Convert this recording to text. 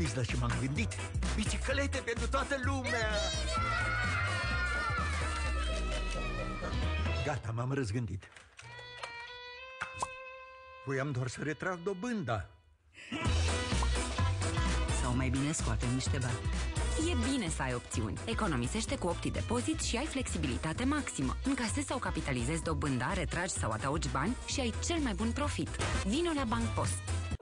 Știți la ce m-am gândit? Biciclete pentru toată lumea! Gata, m-am răzgândit Voiam doar să retrag dobânda Sau mai bine scoatem niște bani E bine să ai opțiuni. Economisește cu Opti Depozit și ai flexibilitate maximă. Încasezi sau capitalizezi dobânda, retragi sau adaugi bani și ai cel mai bun profit. Vino la Bank Post.